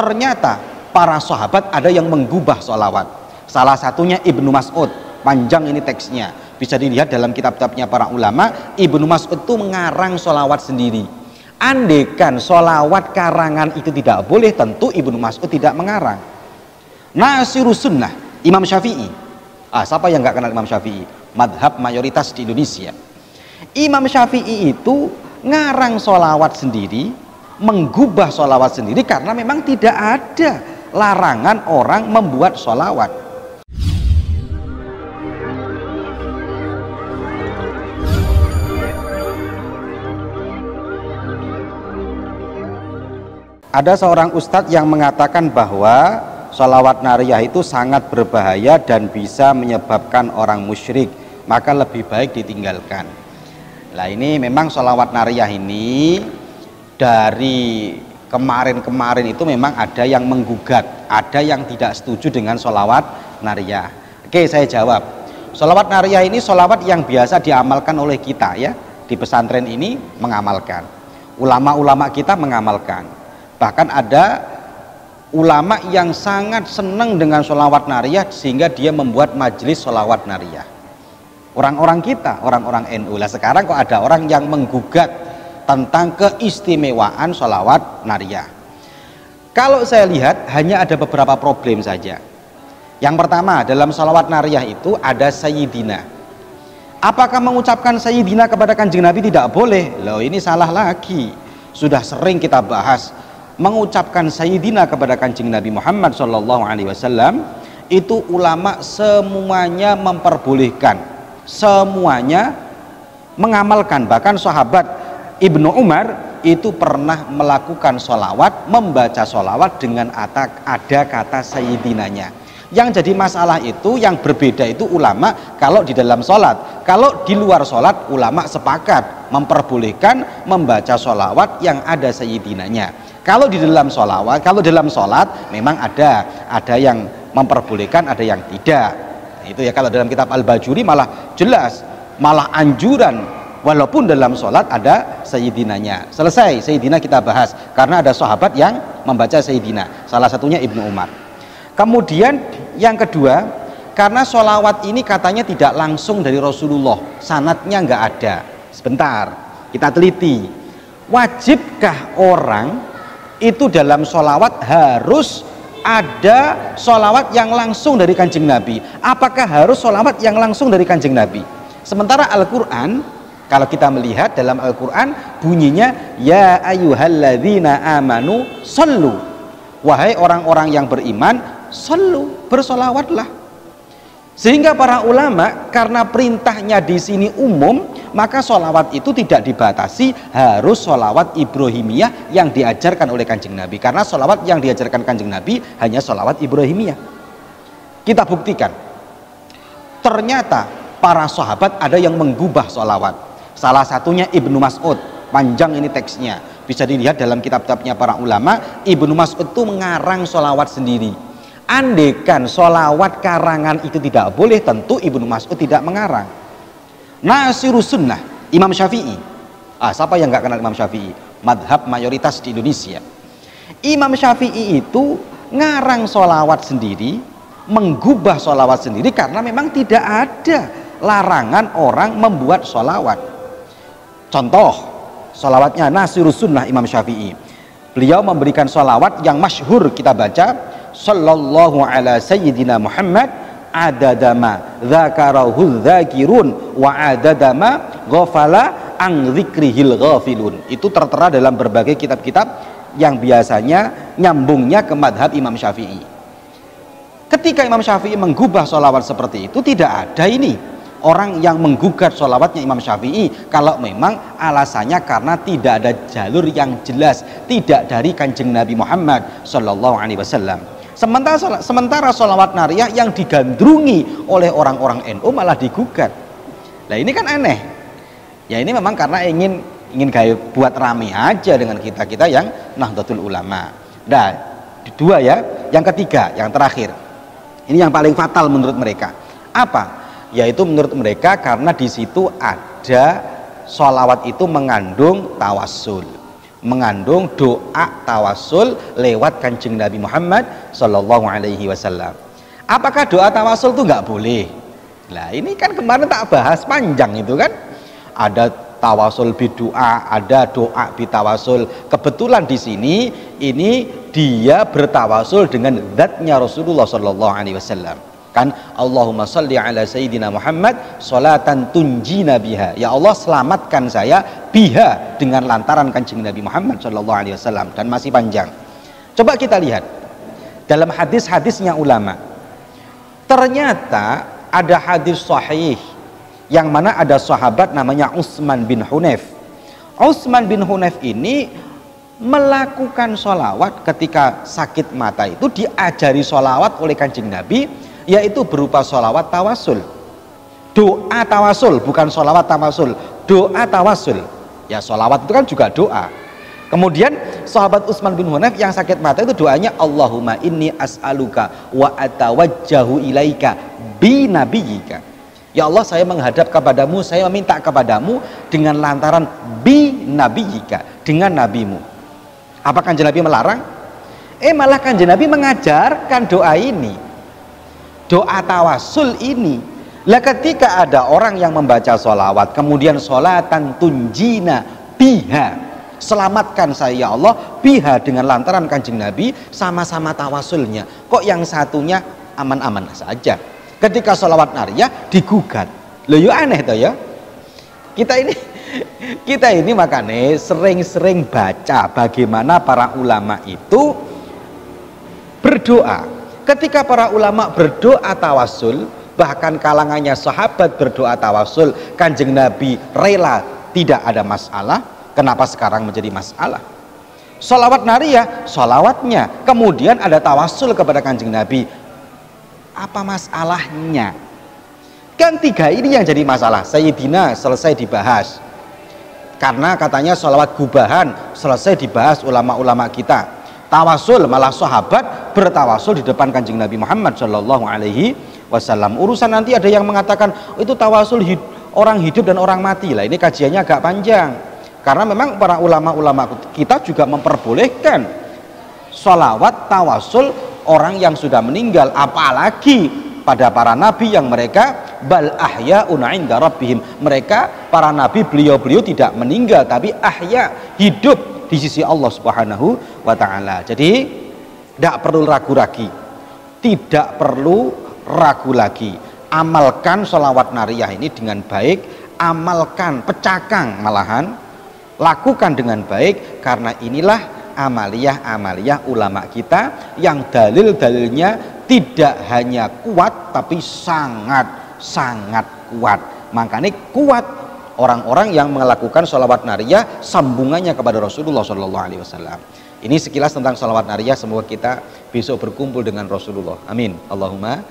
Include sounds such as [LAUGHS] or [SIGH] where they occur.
ternyata para sahabat ada yang menggubah sholawat. Salah satunya Ibnu Mas'ud. Panjang ini teksnya. Bisa dilihat dalam kitab-kitabnya para ulama Ibnu Mas'ud itu mengarang sholawat sendiri. Andekan sholawat karangan itu tidak boleh tentu Ibnu Mas'ud tidak mengarang. Nasirus Sunnah Imam Syafi'i. Ah siapa yang nggak kenal Imam Syafi'i? Madhab mayoritas di Indonesia. Imam Syafi'i itu ngarang sholawat sendiri menggubah sholawat sendiri karena memang tidak ada larangan orang membuat sholawat. Ada seorang ustadz yang mengatakan bahwa sholawat nariyah itu sangat berbahaya dan bisa menyebabkan orang musyrik maka lebih baik ditinggalkan. Nah ini memang sholawat nariyah ini dari kemarin-kemarin itu memang ada yang menggugat, ada yang tidak setuju dengan sholawat nariyah. Oke saya jawab, sholawat nariyah ini sholawat yang biasa diamalkan oleh kita ya di pesantren ini mengamalkan. Ulama-ulama kita mengamalkan. Bahkan ada ulama yang sangat senang dengan sholawat nariyah sehingga dia membuat majelis sholawat nariyah orang-orang kita, orang-orang NU. Lah sekarang kok ada orang yang menggugat tentang keistimewaan sholawat nariyah. Kalau saya lihat hanya ada beberapa problem saja. Yang pertama dalam sholawat nariyah itu ada Sayyidina. Apakah mengucapkan Sayyidina kepada kanjeng Nabi tidak boleh? Loh ini salah lagi. Sudah sering kita bahas mengucapkan Sayyidina kepada kanjeng Nabi Muhammad Shallallahu Alaihi Wasallam itu ulama semuanya memperbolehkan semuanya mengamalkan bahkan sahabat Ibnu Umar itu pernah melakukan sholawat membaca sholawat dengan ada kata sayyidinanya. Yang jadi masalah itu yang berbeda itu ulama kalau di dalam sholat. Kalau di luar sholat ulama sepakat memperbolehkan membaca sholawat yang ada sayyidinanya. Kalau di dalam sholawat kalau dalam sholat memang ada ada yang memperbolehkan ada yang tidak. Itu ya kalau dalam kitab Al-Bajuri malah jelas malah anjuran walaupun dalam sholat ada Sayyidinanya. Selesai Sayyidina kita bahas. Karena ada sahabat yang membaca Sayyidina. Salah satunya Ibnu Umar. Kemudian yang kedua karena sholawat ini katanya tidak langsung dari Rasulullah. Sanatnya nggak ada. Sebentar kita teliti. Wajibkah orang itu dalam sholawat harus ada sholawat yang langsung dari kanjeng Nabi? Apakah harus sholawat yang langsung dari kanjeng Nabi? Sementara Al-Quran kalau kita melihat dalam Al-Quran bunyinya ya ayyuhalladzina amanu sallu. Wahai orang-orang yang beriman sallu bersolawatlah. Sehingga para ulama karena perintahnya di sini umum maka sholawat itu tidak dibatasi harus sholawat Ibrahimiyah yang diajarkan oleh kanjeng Nabi. Karena sholawat yang diajarkan kanjeng Nabi hanya sholawat Ibrahimiyah. Kita buktikan ternyata para sahabat ada yang menggubah sholawat salah satunya Ibnu Mas'ud. Panjang ini teksnya. Bisa dilihat dalam kitab-kitabnya para ulama Ibnu Mas'ud itu mengarang sholawat sendiri. Andekan solawat karangan itu tidak boleh tentu Ibnu Mas'ud tidak mengarang. Nasirus Sunnah Imam Syafi'i. Ah siapa yang nggak kenal Imam Syafi'i? Madhab mayoritas di Indonesia. Imam Syafi'i itu ngarang solawat sendiri menggubah solawat sendiri karena memang tidak ada larangan orang membuat solawat contoh solawatnya Nasirus Sunnah Imam Syafi'i. Beliau memberikan solawat yang masyhur kita baca sallallahu ala sayyidina Muhammad adadama dzakarahu dzakirun wa adadama ghafala ang dzikrihil ghafilun. Itu tertera dalam berbagai kitab-kitab yang biasanya nyambungnya ke madhab Imam Syafi'i. Ketika Imam Syafi'i menggubah sholawat seperti itu tidak ada ini orang yang menggugat sholawatnya Imam Syafi'i kalau memang alasannya karena tidak ada jalur yang jelas tidak dari kanjeng Nabi Muhammad Shallallahu Alaihi Wasallam Sementara sementara sholawat nariyah yang digandrungi oleh orang-orang NU malah digugat. Nah ini kan aneh. Ya ini memang karena ingin ingin gaya buat rame aja dengan kita kita yang Nahdlatul Ulama. Nah dua ya. Yang ketiga, yang terakhir. Ini yang paling fatal menurut mereka. Apa? Yaitu menurut mereka karena di situ ada sholawat itu mengandung tawassul mengandung doa tawasul lewat kanjeng Nabi Muhammad Shallallahu Alaihi Wasallam. Apakah doa tawasul itu nggak boleh? Nah ini kan kemarin tak bahas panjang itu kan. Ada tawasul bidua, ada doa bitawasul. Kebetulan di sini ini dia bertawasul dengan zatnya Rasulullah Shallallahu Alaihi Wasallam kan Allahumma salli ala sayyidina Muhammad salatan tunjina biha. Ya Allah selamatkan saya biha dengan lantaran kanjeng Nabi Muhammad sallallahu alaihi wasallam. Dan masih panjang. Coba kita lihat dalam hadis-hadisnya ulama. Ternyata ada hadis sahih yang mana ada sahabat namanya Utsman bin Hunayf. Utsman bin Hunayf ini melakukan sholawat ketika sakit mata itu diajari sholawat oleh kanjeng Nabi yaitu berupa sholawat tawasul. Doa tawasul bukan sholawat tawasul. Doa tawasul. Ya sholawat itu kan juga doa. Kemudian sahabat Utsman bin Hunayf yang sakit mata itu doanya Allahumma inni as'aluka wa atawajjahu ilaika bi nabiyika. Ya Allah saya menghadap kepadamu saya meminta kepadamu dengan lantaran bi nabiyika dengan nabimu. Apa kanjeng Nabi melarang? eh malah kanjeng Nabi mengajarkan doa ini doa tawasul ini lah ketika ada orang yang membaca sholawat kemudian sholatan tunjina biha selamatkan saya ya Allah biha dengan lantaran kanjeng Nabi sama-sama tawasulnya. Kok yang satunya aman-aman saja. Ketika sholawat nariyah digugat. Lo yuk aneh tuh ya? Kita ini [LAUGHS] kita ini makanya sering-sering baca bagaimana para ulama itu berdoa Ketika para ulama berdoa tawasul, bahkan kalangannya sahabat berdoa tawasul, kanjeng Nabi rela tidak ada masalah. Kenapa sekarang menjadi masalah? Salawat nariyah, salawatnya. Kemudian ada tawasul kepada kanjeng Nabi. Apa masalahnya? Kan tiga ini yang jadi masalah. Sayyidina selesai dibahas. Karena katanya salawat gubahan selesai dibahas ulama-ulama kita tawasul malah sahabat bertawasul di depan kanjeng Nabi Muhammad Shallallahu Alaihi Wasallam. Urusan nanti ada yang mengatakan oh, itu tawasul hid orang hidup dan orang mati. Lah ini kajiannya agak panjang. Karena memang para ulama-ulama kita juga memperbolehkan sholawat tawasul orang yang sudah meninggal apalagi pada para nabi yang mereka bal ahya inda rabbihim. Mereka para nabi beliau-beliau tidak meninggal tapi ahya hidup di sisi Allah Subhanahu wa taala. Jadi tidak perlu ragu lagi. Tidak perlu ragu lagi. Amalkan sholawat nariyah ini dengan baik, amalkan, pecahkan malahan, lakukan dengan baik karena inilah amaliyah-amaliyah ulama kita yang dalil-dalilnya tidak hanya kuat tapi sangat sangat kuat. Makanya kuat orang-orang yang melakukan sholawat nariyah sambungannya kepada Rasulullah Shallallahu Alaihi Wasallam. Ini sekilas tentang sholawat nariyah. Semoga kita besok berkumpul dengan Rasulullah. Amin. Allahumma